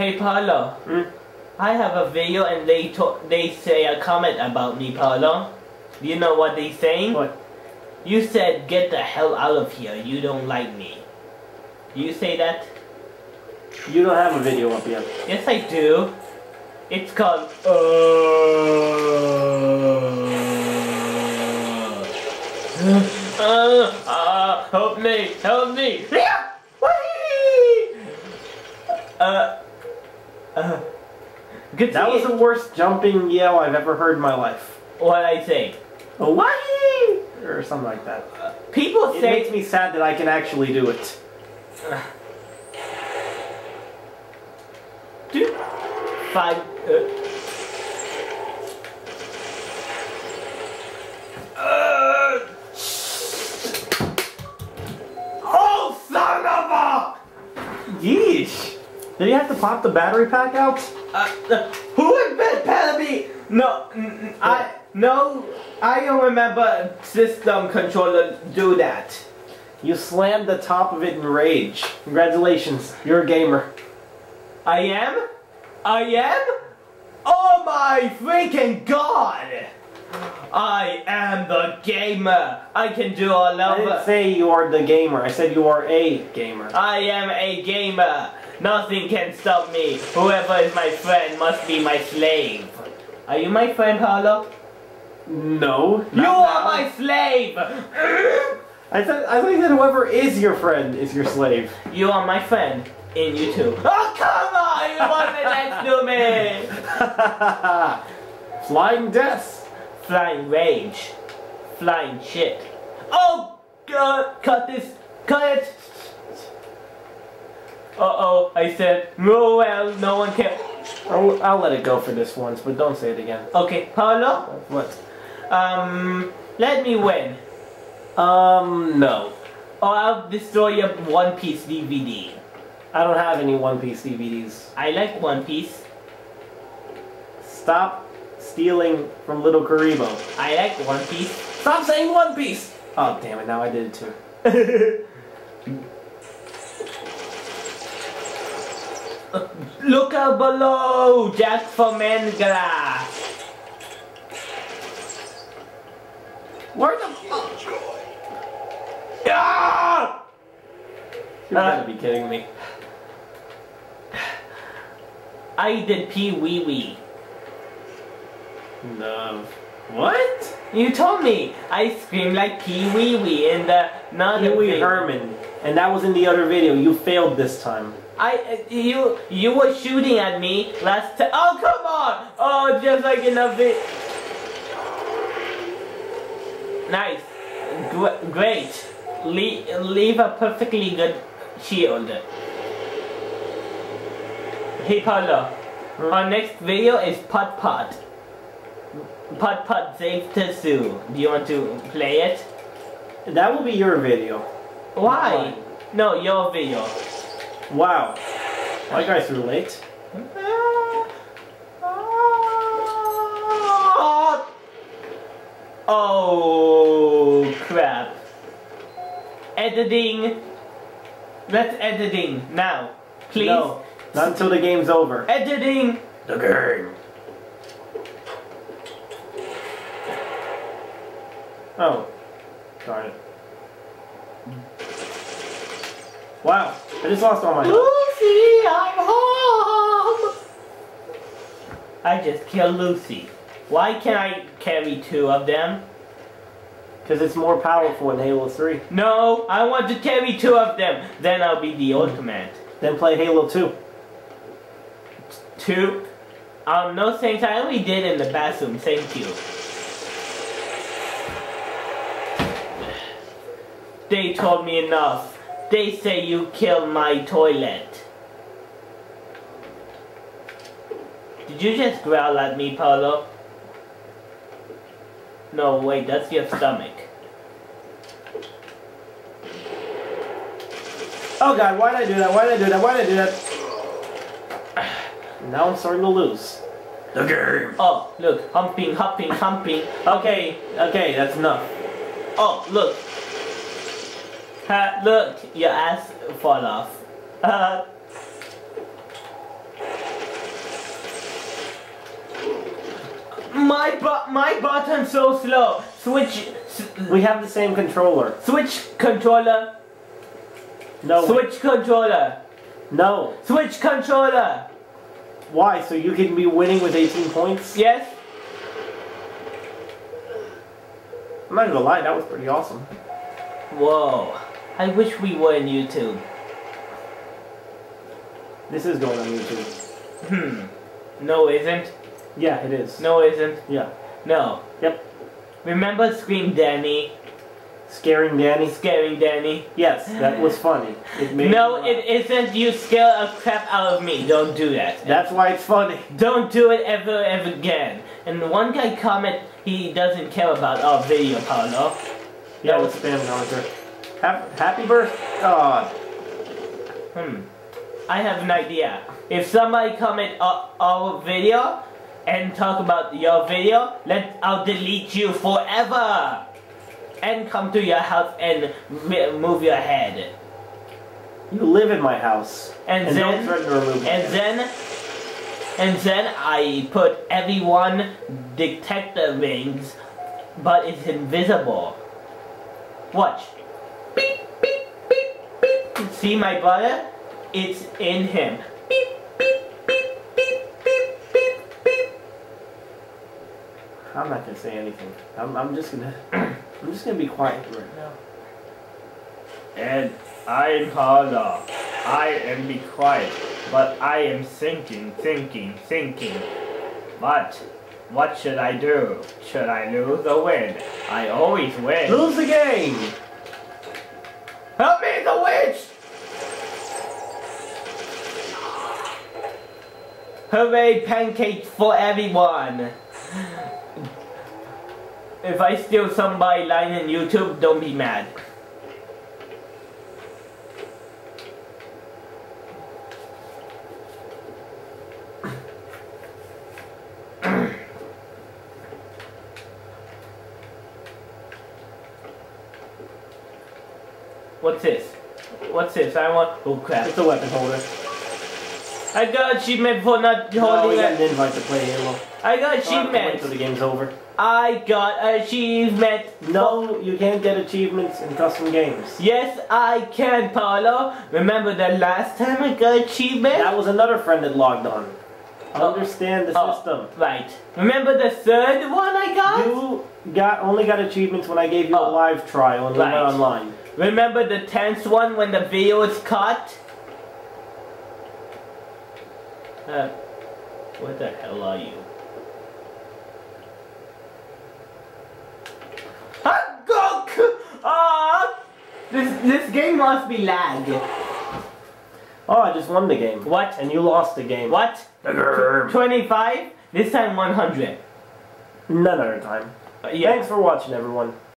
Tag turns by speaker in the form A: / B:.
A: Hey Paolo,
B: Hmm?
A: I have a video and they to- they say a comment about me, Paolo. Do you know what they saying?
B: What?
A: You said get the hell out of here. You don't like me. You say that?
B: You don't have a video up yet.
A: Yes, I do. It's called. Uh, uh, uh, help me! Help me! Yeah! Whee! Uh, uh, good
B: That was
A: it-
B: the worst jumping yell I've ever heard in my life.
A: what I.
B: A wahee! Or something like that.
A: Uh, people
B: It
A: say
B: makes me sad that I can actually do it.
A: Uh, Dude, five. Uh,
B: Did you have to pop the battery pack out?
A: Uh, uh, who is Ben Pellaby? No, I no, I don't remember system controller do that.
B: You slammed the top of it in rage. Congratulations, you're a gamer.
A: I am? I am? Oh my freaking god! I am the gamer. I can do all
B: I didn't say you are the gamer, I said you are a gamer.
A: I am a gamer. Nothing can stop me. Whoever is my friend must be my slave. Are you my friend, Harlow?
B: No.
A: You are my slave!
B: I said I think that whoever is your friend is your slave.
A: You are my friend in YouTube. Oh, come on! You want to next to me!
B: Flying deaths.
A: Flying rage. Flying shit. Oh, God! Cut this! Cut it! Uh-oh, I said, no, well, no one can...
B: I'll, I'll let it go for this once, but don't say it again.
A: Okay, Paolo,
B: What?
A: um, let me win.
B: Um, no.
A: Or I'll destroy your One Piece DVD.
B: I don't have any One Piece DVDs.
A: I like One Piece.
B: Stop stealing from Little Karibo.
A: I like One Piece.
B: Stop saying One Piece! Oh, damn it, now I did it too.
A: Look out below! Jack from Mangala!
B: Where the fuck?
A: Ah!
B: You
A: Uh,
B: gotta be kidding me.
A: I did Pee Wee Wee.
B: No. What?
A: You told me I screamed like Pee Wee Wee in the not
B: Pee Wee Herman. And that was in the other video. You failed this time.
A: I you you were shooting at me last time. Oh come on! Oh, just like in the vid. Nice, Gr- great. Le- leave a perfectly good shield. Hey Paolo, our next video is Putt Putt. Putt Putt Saves the Zoo. Do you want to play it?
B: That will be your video.
A: Why? No, your video.
B: Wow. My guys through late. Ah!
A: Oh crap. Editing. Let's editing now. Please.
B: No. Not until the game's over.
A: Editing.
B: The game. Oh. Darn it. Wow. I just lost all my health.
A: Lucy, I'm home. I just killed Lucy. Why can't I carry two of them?
B: Because it's more powerful in Halo 3.
A: No, I want to carry two of them. Then I'll be the ultimate.
B: Then play Halo 2.
A: Two. Um, no thanks. I only did in the bathroom. Thank you. They told me enough. They say you killed my toilet. Did you just growl at me, Paolo? No, wait, that's your stomach.
B: Oh god, why did I do that? Why did I do that? Why did I do that? Now I'm starting to lose. The game.
A: Oh, look, humping, humping, humping.
B: Okay, okay, that's enough.
A: Oh, look. Look, your ass fall off. My bu my button's so slow. Switch.
B: We have the same controller.
A: Switch controller.
B: No.
A: Switch wait. controller.
B: No.
A: Switch controller.
B: Why? So you can be winning with 18 points?
A: Yes.
B: I'm not gonna lie, that was pretty awesome.
A: Whoa. I wish we were in YouTube.
B: This is going on YouTube.
A: Hmm. No, isn't.
B: Yeah, it is.
A: No, isn't.
B: Yeah.
A: No.
B: Yep.
A: Remember Scream Danny?
B: Scaring Danny?
A: Scaring Danny?
B: Yes, that was funny. It made
A: No, it isn't. You scare a crap out of me. Don't do that.
B: That's why it's funny.
A: Don't do it ever, ever again. And one guy comment he doesn't care about our video, Paolo.
B: Yeah, it was spam counter. Happy, happy.
A: Hmm. I have an idea. If somebody comment our, our video and talk about your video, let I'll delete you forever. And come to your house and move your head.
B: You live in my house.
A: And,
B: And don't
A: then
B: threaten to remove
A: and
B: me.
A: then and then I put everyone detector rings, but it's invisible. Watch. See my brother? It's in him. Beep beep beep beep beep beep beep.
B: I'm not gonna say anything. I'm, I'm just gonna I'm just gonna be quiet right now.
A: And I'm Paolo. I am be quiet, but I am thinking, thinking, thinking. But what should I do? Should I lose or win? I always win.
B: Lose the game!
A: Help me, the witch! Hooray, pancakes for everyone! If I steal somebody line in YouTube, don't be mad. What's this? What's this? I want. Oh crap!
B: It's a weapon holder.
A: I got achievement for not
B: No,
A: holding it.
B: an invite to play Halo.
A: I got
B: I'll have wait till the game's over.
A: I got achievement.
B: No, you can't get achievements in custom games.
A: Yes, I can, Paolo. Remember the last time I got achievement?
B: That was another friend that logged on.
A: Oh.
B: Understand the
A: Oh,
B: system.
A: Right. Remember the third one I got?
B: You got only got achievements when I gave you a
A: Oh.
B: live trial and
A: Right.
B: went online.
A: Remember the tenth one when the video was cut? Uh, what the hell are you? Ah! Ah! This this game must be lag.
B: Oh, I just won the game.
A: What?
B: And you lost the game.
A: What? 25? This time 100.
B: None other time.
A: Uh, yeah.
B: Thanks for watching, everyone.